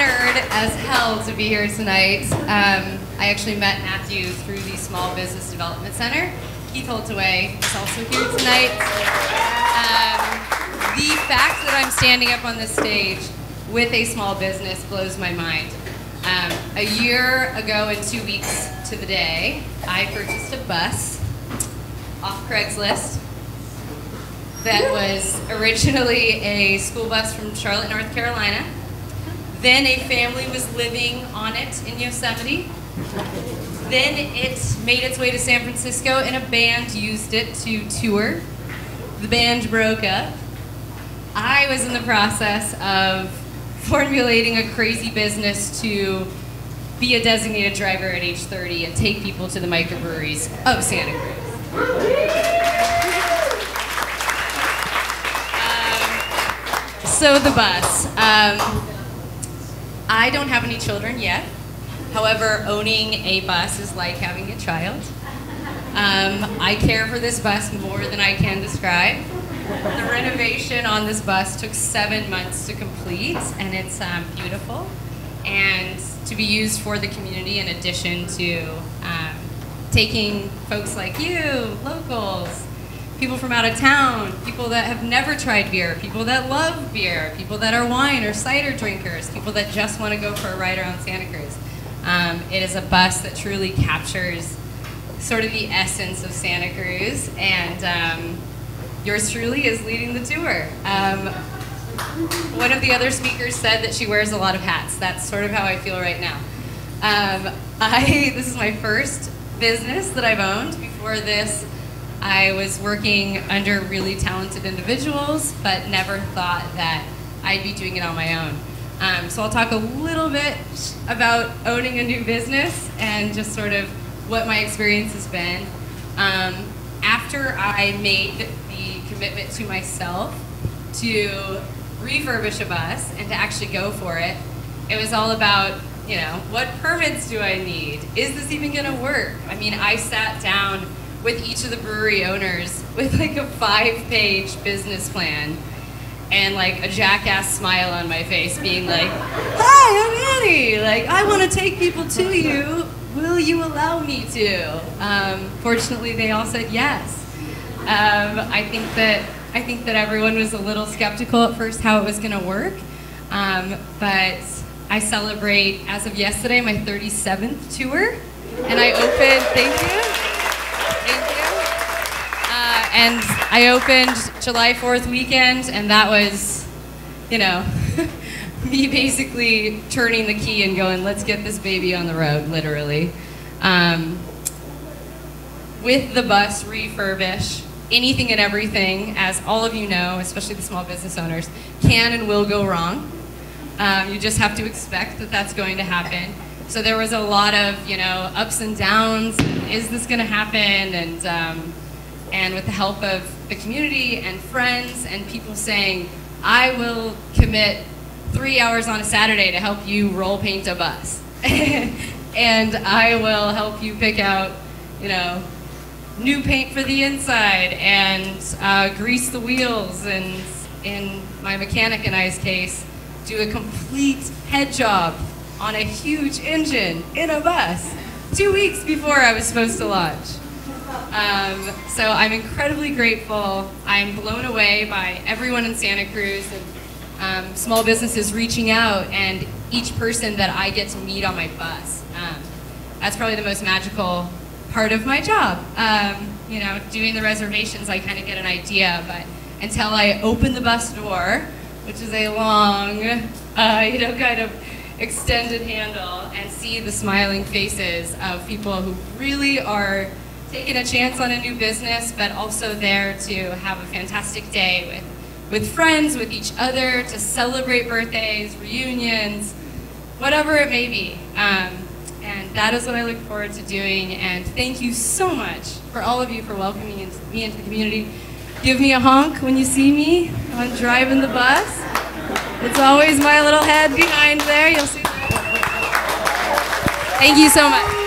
as hell to be here tonight. Um, I actually met Matthew through the Small Business Development Center. Keith Holtaway is also here tonight. Um, the fact that I'm standing up on this stage with a small business blows my mind. Um, a year ago and two weeks to the day, I purchased a bus off Craigslist that was originally a school bus from Charlotte, North Carolina. Then a family was living on it in Yosemite. Then it made its way to San Francisco and a band used it to tour. The band broke up. I was in the process of formulating a crazy business to be a designated driver at age 30 and take people to the microbreweries of Santa Cruz. Um, so the bus. Um, I don't have any children yet. However, owning a bus is like having a child. Um, I care for this bus more than I can describe. The renovation on this bus took seven months to complete, and it's um, beautiful and to be used for the community in addition to um, taking folks like you, locals, people from out of town, people that have never tried beer, people that love beer, people that are wine or cider drinkers, people that just want to go for a ride around Santa Cruz. Um, it is a bus that truly captures sort of the essence of Santa Cruz, and um, yours truly is leading the tour. Um, one of the other speakers said that she wears a lot of hats. That's sort of how I feel right now. Um, I this is my first business that I've owned. Before this, I was working under really talented individuals, but never thought that I'd be doing it on my own. Um, so I'll talk a little bit about owning a new business and just sort of what my experience has been. Um, after I made the commitment to myself to refurbish a bus and to actually go for it, it was all about, you know, what permits do I need? Is this even gonna work? I mean, I sat down with each of the brewery owners with like a five page business plan and like a jackass smile on my face being like, hi, I'm Annie. Like, I wanna take people to you. Will you allow me to? Um, fortunately, they all said yes. Um, I think that I think that everyone was a little skeptical at first how it was going to work, um, but I celebrate as of yesterday my 37th tour, and I opened. Thank you, and I opened July 4th weekend, and that was, you know, me basically turning the key and going, "Let's get this baby on the road," literally. Um, with the bus refurbish, anything and everything, as all of you know, especially the small business owners, can and will go wrong. Um, you just have to expect that that's going to happen. So there was a lot of, you know, ups and downs. Is this going to happen? And um, and with the help of the community and friends and people saying, I will commit three hours on a Saturday to help you roll paint a bus, and I will help you pick out, you know, new paint for the inside and uh, grease the wheels and in my mechanic and I's case, do a complete head job on a huge engine in a bus two weeks before I was supposed to launch. Um, so I'm incredibly grateful. I'm blown away by everyone in Santa Cruz and um, small businesses reaching out and each person that I get to meet on my bus. Um, that's probably the most magical part of my job. Um, you know, doing the reservations, I kind of get an idea, but until I open the bus door, which is a long, uh, you know, kind of extended handle, and see the smiling faces of people who really are taking a chance on a new business, but also there to have a fantastic day with, with friends, with each other, to celebrate birthdays, reunions, whatever it may be. Um, and that is what I look forward to doing. And thank you so much for all of you for welcoming me into the community. Give me a honk when you see me on driving the bus. It's always my little head behind there. You'll see. Thank you so much.